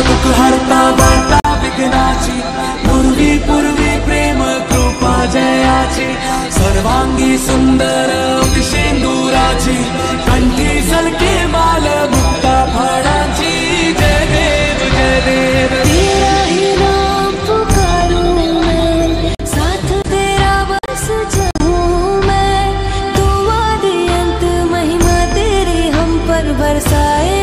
दुःख हरता विघ्नाची पूर्वी पूर्वी प्रेम कृपा जयाची। सर्वांगी सुंदर विशेंदुराची कंठी सलके माल मुक्ता फळाची जय देव जय देव। बस दुआ महिमा तेरी हम पर बरसाए।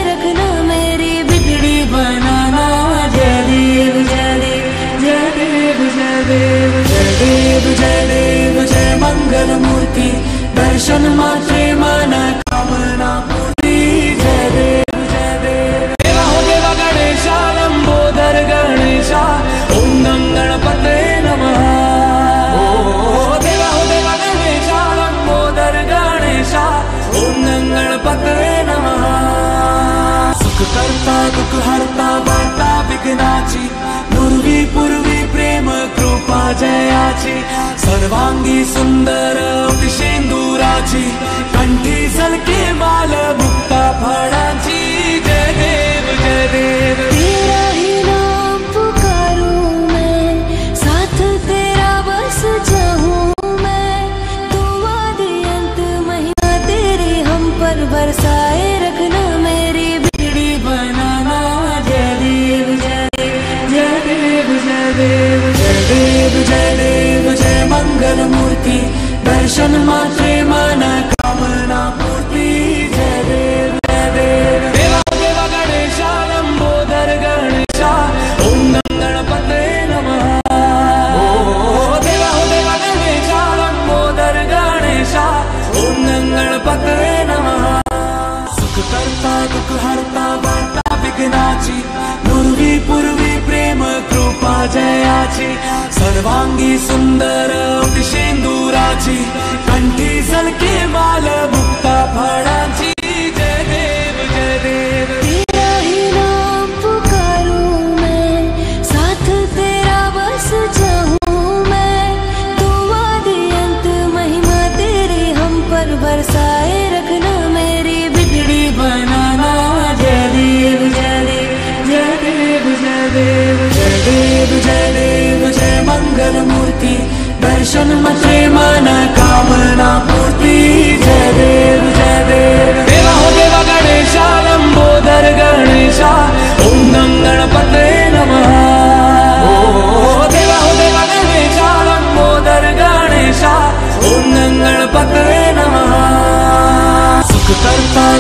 गणपते सुख करता वार्ता विघ्नाची पूर्वी पूर्वी प्रेम कृपा जयाची सर्वांगी सुंदर विशेंदुराची कंठी सलके माल दर्शन मात्रे मन कामना पूर्ति। जय देव जय देव। देवा देवा गणेशा लंबोदर गणेशा ओम नम गणपते नमः। देवा देवा गणेशा लंबोदर गणेशा ओम नम गणपते नमः। सुख करता, दुख हरता, वार्ता विघ्नाची। पूर्वी पूर्वी प्रेम, कृपा जयाची। सर्वांगी सुंदर विशेंदुराची जन्म ते मन कामना पूर्ति। जय देव जय देव। देवा हो देवा गणेशा लंबोदर गणेशा। ओम नम गणपते नमः। देवा देवा गणेशा लंबोदर गणेशा। ओम नम नमः। सुख करता